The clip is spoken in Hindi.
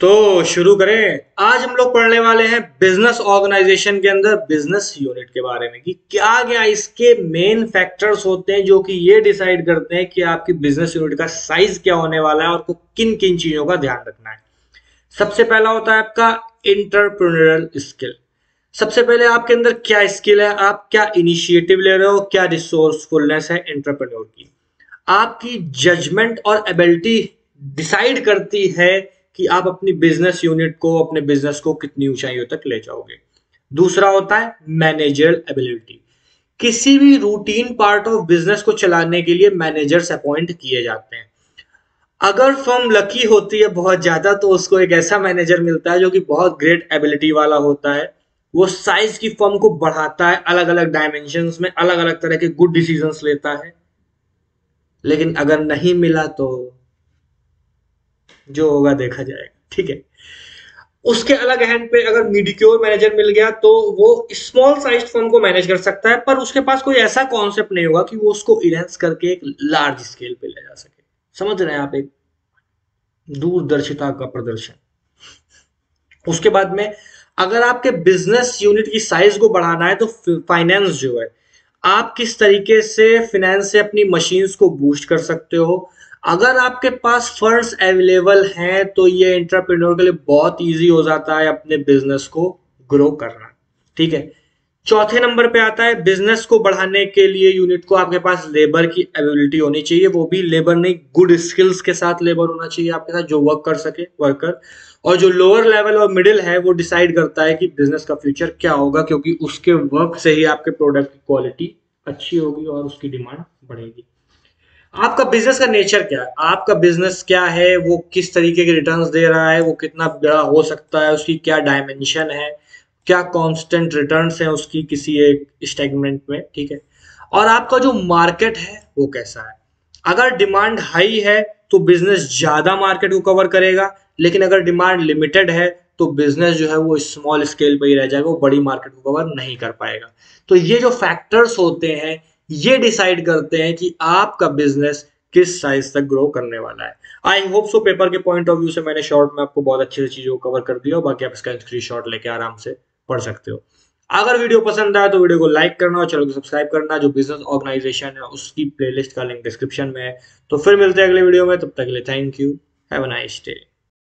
तो शुरू करें। आज हम लोग पढ़ने वाले हैं बिज़नेस ऑर्गेनाइजेशन के अंदर बिज़नेस यूनिट के बारे में कि क्या क्या इसके मेन फैक्टर्स होते हैं जो कि ये डिसाइड करते हैं कि आपकी बिज़नेस यूनिट का साइज़ क्या होने वाला है और को किन किन चीज़ों का ध्यान रखना है। सबसे पहला होता है आपका इंटरप्रेन्योरल स्किल सबसे पहले आपके अंदर क्या स्किल है, आप क्या इनिशिएटिव ले रहे हो, क्या रिसोर्सफुलनेस है इंटरप्रेन्योर की। आपकी जजमेंट और एबिलिटी डिसाइड करती है कि आप अपनी बिज़नेस यूनिट को, अपने बिज़नेस को कितनी ऊंचाइयों तक ले जाओगे। दूसरा होता है मैनेजर एबिलिटी किसी भी रूटीन पार्ट ऑफ़ बिज़नेस को चलाने के लिए मैनेजर्स अपॉइंट किए जाते हैं। अगर फर्म लकी होती है बहुत ज़्यादा तो उसको एक ऐसा मैनेजर मिलता है जो कि बहुत ग्रेट एबिलिटी वाला होता है। वो साइज़ की फर्म को बढ़ाता है अलग अलग डायमेंशन में अलग अलग तरह के गुड डिसीज़न लेता है। लेकिन अगर नहीं मिला तो जो होगा देखा जाएगा, ठीक है? उसके अलग हैंड पे अगर मीडिक्योर मैनेजर मिल गया तो वो स्मॉल साइज़ फर्म को मैनेज कर सकता है, पर उसके पास कोई ऐसा कॉन्सेप्ट नहीं होगा कि वो उसको इलेंस करके एक लार्ज स्केल पे ले जा सके। समझ रहे हैं आप एक दूरदर्शिता का प्रदर्शन? उसके बाद में अगर आपके बिज़नेस यूनिट की साइज़ को बढ़ाना है तो फाइनेंस जो है, आप किस तरीके से फिनेंस से अपनी मशीन्स को बूस्ट कर सकते हो? अगर आपके पास फंड्स अवेलेबल हैं तो ये इंटरप्रेन्योर के लिए बहुत इजी हो जाता है अपने बिज़नेस को ग्रो करना, ठीक है? चौथे नंबर पे आता है बिज़नेस को बढ़ाने के लिए यूनिट को आपके पास लेबर की अवेबिलिटी होनी चाहिए। वो भी लेबर नहीं गुड स्किल्स के साथ लेबर होना चाहिए आपके साथ, जो वर्क कर सके वर्कर और जो लोअर लेवल और मिडिल है, वो डिसाइड करता है कि बिज़नेस का फ्यूचर क्या होगा, क्योंकि उसके वर्क से ही आपके प्रोडक्ट की क्वालिटी अच्छी होगी और उसकी डिमांड बढ़ेगी। आपका बिज़नेस का नेचर क्या है? आपका बिज़नेस क्या है? वो किस तरीके के रिटर्न्स दे रहा है? वो कितना बड़ा हो सकता है? उसकी क्या डायमेंशन है? क्या कांस्टेंट रिटर्न्स है उसकी किसी एक स्टेगमेंट में? ठीक है? और आपका जो मार्केट है, वो कैसा है? अगर डिमांड हाई है तो बिज़नेस ज़्यादा मार्केट को कवर करेगा, लेकिन अगर डिमांड लिमिटेड है तो बिज़नेस जो है वो स्मॉल स्केल पर ही रह जाएगा, वो बड़ी मार्केट को कवर नहीं कर पाएगा। तो ये जो फैक्टर्स होते हैं ये डिसाइड करते हैं कि आपका बिज़नेस किस साइज़ तक ग्रो करने वाला है। आई होप सो पेपर के पॉइंट ऑफ़ व्यू से मैंने शॉर्ट में आपको बहुत अच्छी चीज़ों को कवर कर दिया बाकी आप इसका स्क्रीन शॉट लेके आराम से पढ़ सकते हो। अगर वीडियो पसंद आया तो वीडियो को लाइक करना और चैनल को सब्सक्राइब करना, जो बिज़नेस ऑर्गेनाइजेशन है, उसकी प्लेलिस्ट का लिंक डिस्क्रिप्शन में है। तो फिर मिलते हैं अगले वीडियो में, तब तक के लिए thank you have a nice day